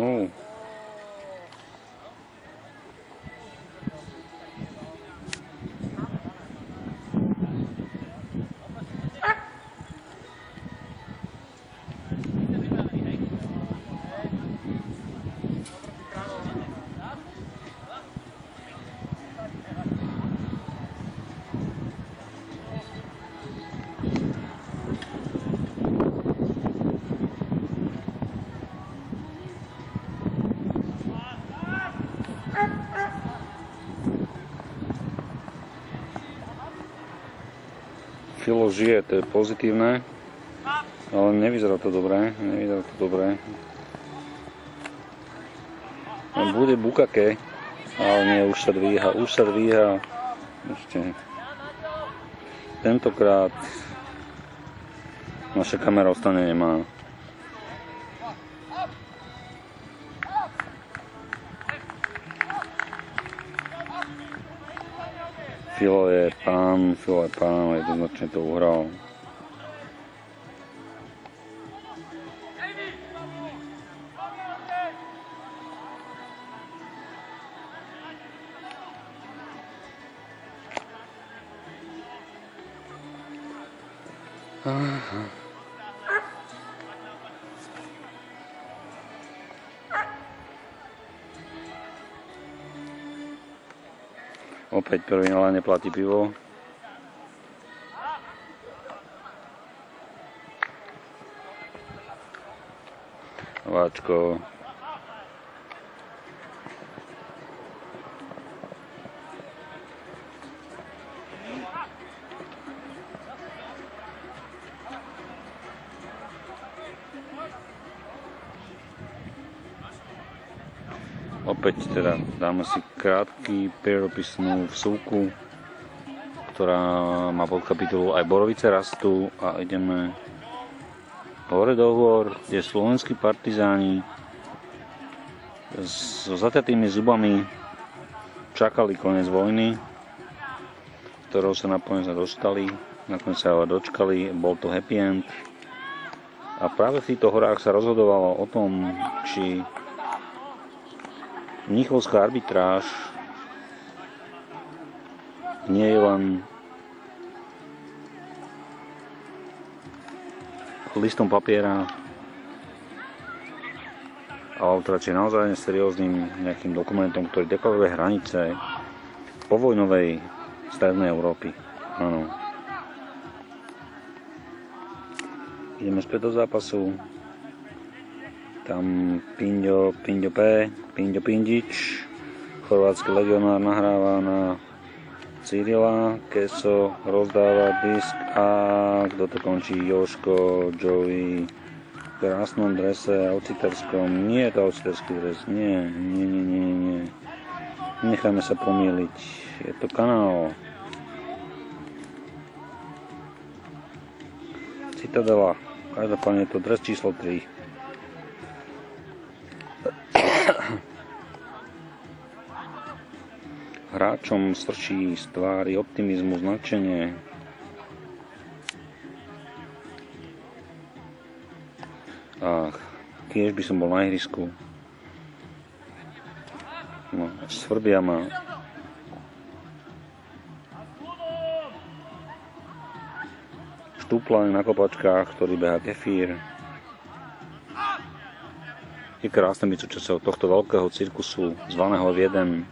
Oh. Filo žije, to je pozitívne, ale nevyzerá to dobré, nevyzerá to dobré. No, bude bukake, ale nie, už sa dvíha, už sa dvíha. Ešte. Tentokrát naša kamera ostane nemá. Filo je pán, Filo je pán, jednoznačne to uhral. Aha. Opäť prvý na lane platí pivo. Váčko. Opäť teda dáme si krátky prieropisnú vsúku, ktorá má pod kapitolu aj borovice rastú a ideme hore do hôr, kde slovenskí partizáni so zaťatými zubami čakali koniec vojny, ktorou sa nakoniec dostali, nakoniec sa ho dočkali, bol to happy end. A práve v týchto horách sa rozhodovalo o tom, či Mnichovská arbitráž nie je len listom papiera, ale radšej naozaj serióznym nejakým dokumentom, ktorý deklaruje hranice povojnovej strednej Európy. Áno. Ideme späť do zápasu. Tam Pinďo, Pinďo P, Pinďo Pindič, chorvátsky legionár nahráva na Cyrila, Keso rozdáva disk a kto to končí? Joško, Joey, v krásnom drese, auciterskom, nie je to auciterský dres, nie, nie, nie, nie, nie. Necháme sa pomýliť, je to kanál. Citadela, každopádne je to dres číslo 3. Hráčom strčí z tvári optimizmu, značenie. Ach, tiež by som bol na ihrisku. No, svrbia ma. Štúplaň na kopačkách, ktorý beha kefír. Je krásne byť súčasťou tohto veľkého cirkusu, zvaného Vieden.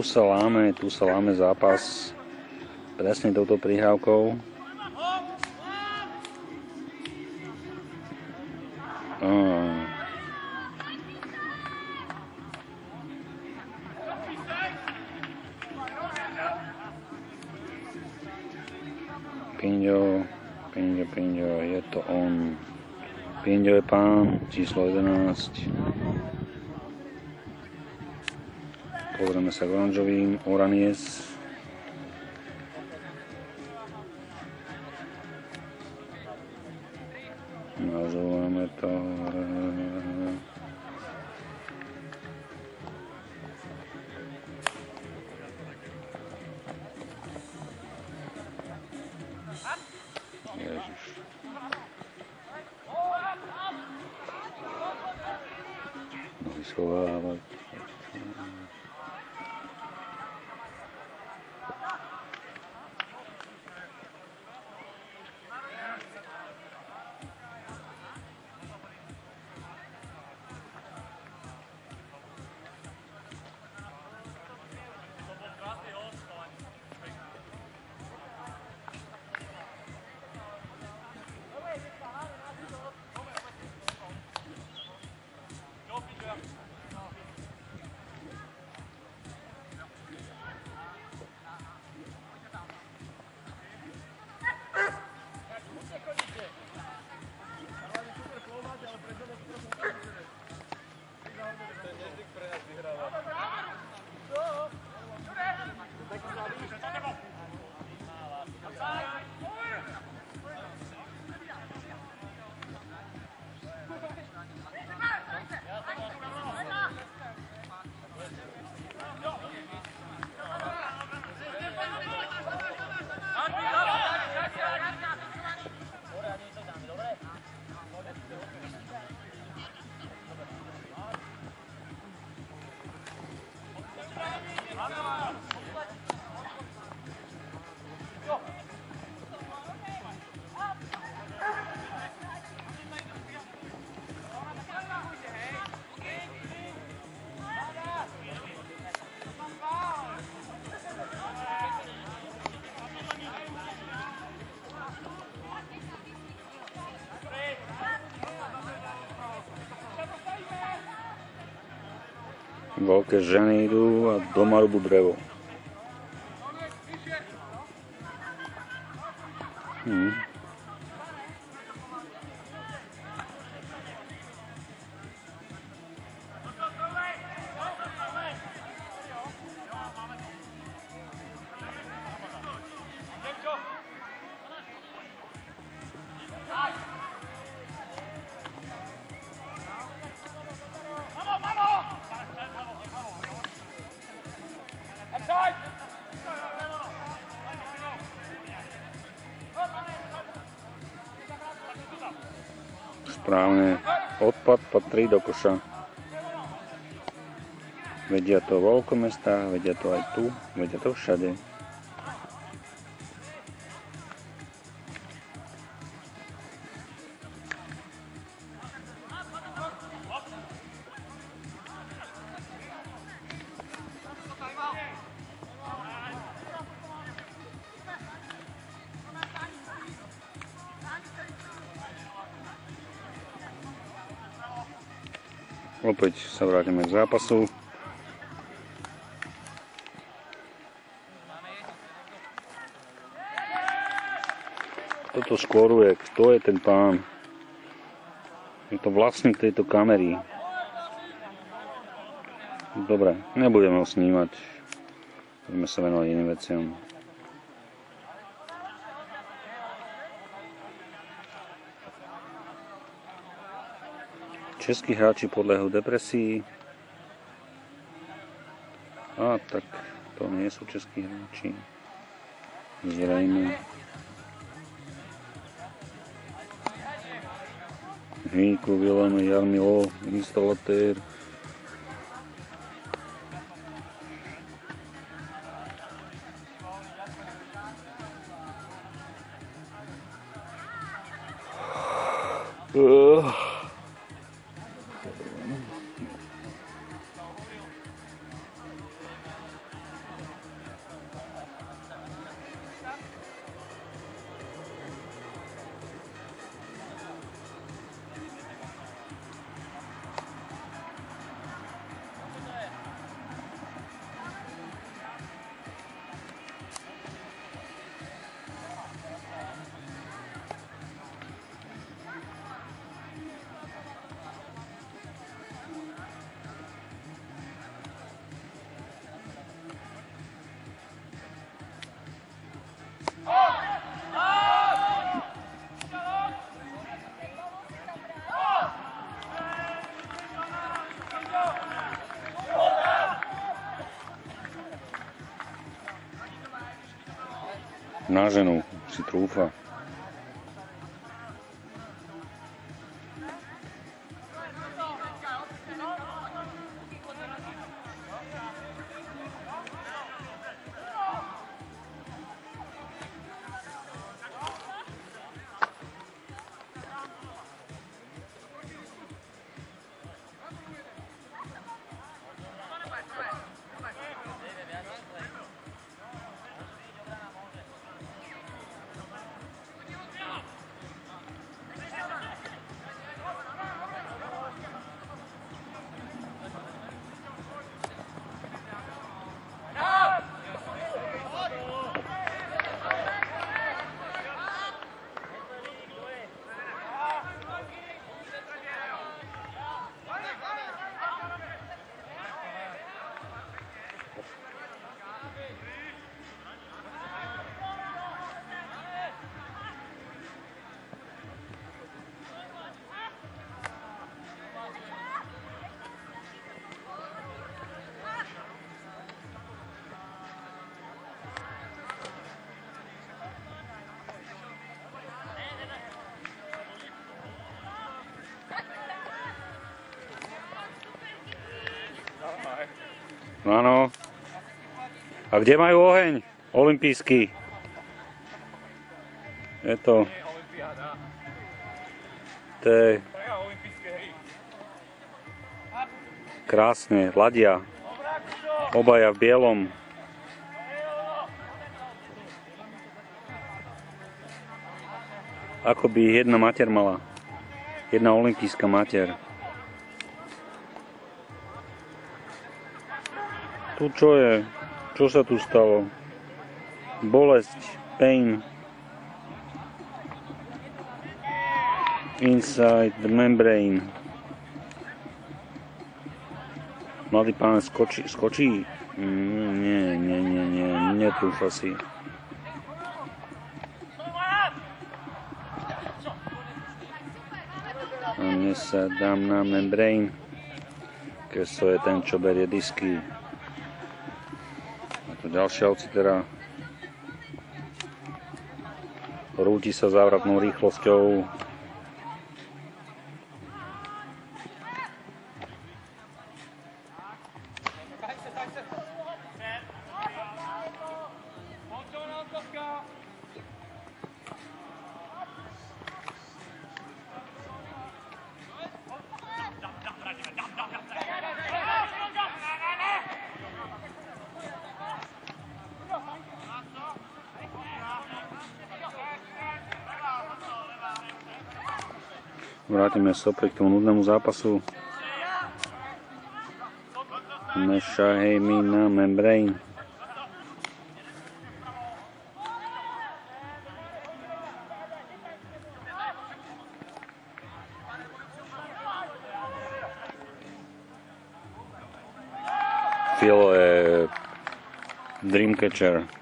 Tu sa láme, tu sa láme zápas presne touto prihrávkou. Á. Pinďo, Pinďo, Pinďo, je to on. Pinďo je pán, číslo 11. Pozrieme sa k oranžovým, Oranies. Nazúvame to... Ježiš. Nohy schovávať. Veľké ženy idú a doma rubú drevo. Správne. Odpad patrí do koša. Vedia to v veľkomestách, vedia to aj tu, vedia to všade. Opäť sa vrátime k zápasu. Toto skóruje, kto je ten pán? Je to vlastník tejto kamery. Dobre, nebudeme ho snímať. Budeme sa venovať iným veciam. Českí hráči podľahujú depresii. A tak to nie sú českí hráči. Zrejme. Hníku, Vilem, Jarmilo, instalatér. Ugh. Na ženu si trúfa. Áno. A kde majú oheň? Olympijský. Je to... To je... Krásne, ladia. Obaja v bielom. Ako by jedna mater mala. Jedna olympijská mater. Tu čo je? Čo sa tu stalo? Bolesť, pain. Inside the membrane. Mladý pán skočí, skočí? Mm, Nie, nie, nie, nie, netrúfa si. A dnes sa dám na membrane. Keso je ten, čo berie disky. Ďalšia ocitera. Rúti sa závratnou rýchlosťou. Vrátime sa opäť k tomu nudnému zápasu. Mešahejmi na membrane. Filo je Dreamcatcher.